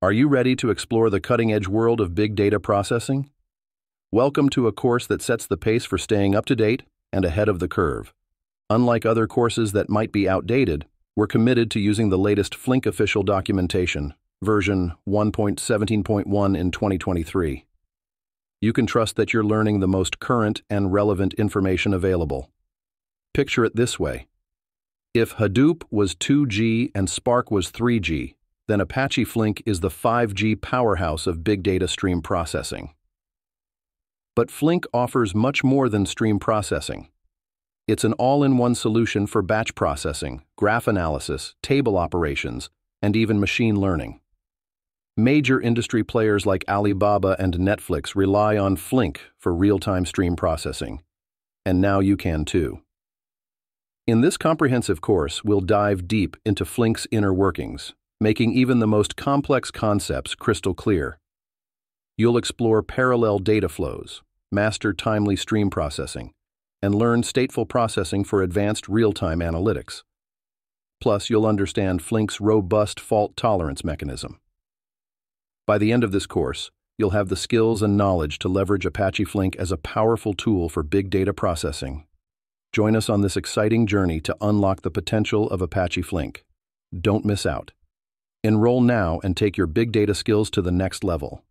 Are you ready to explore the cutting-edge world of big data processing? Welcome to a course that sets the pace for staying up to date and ahead of the curve. Unlike other courses that might be outdated, we're committed to using the latest Flink official documentation, version 1.17.1 in 2023. You can trust that you're learning the most current and relevant information available. Picture it this way. If Hadoop was 2G and Spark was 3G, then Apache Flink is the 5G powerhouse of big data stream processing. But Flink offers much more than stream processing. It's an all-in-one solution for batch processing, graph analysis, table operations, and even machine learning. Major industry players like Alibaba and Netflix rely on Flink for real-time stream processing. And now you can too. In this comprehensive course, we'll dive deep into Flink's inner workings, making even the most complex concepts crystal clear. You'll explore parallel data flows, master timely stream processing, and learn stateful processing for advanced real-time analytics. Plus, you'll understand Flink's robust fault tolerance mechanism. By the end of this course, you'll have the skills and knowledge to leverage Apache Flink as a powerful tool for big data processing. Join us on this exciting journey to unlock the potential of Apache Flink. Don't miss out. Enroll now and take your big data skills to the next level.